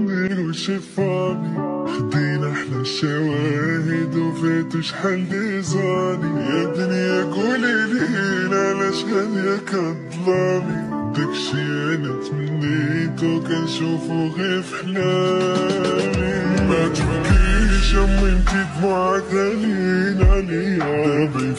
وشفاني؟ خدينا أحلى الشواهد وفاتوا شحال ديزاني يا دنيا قولي لي علاش غالية كظلامي داكشي أنا تمنيتو كنشوفو غير في حلامي. ما تبكيش أمي انتي دموعك غاليين عليا. دابا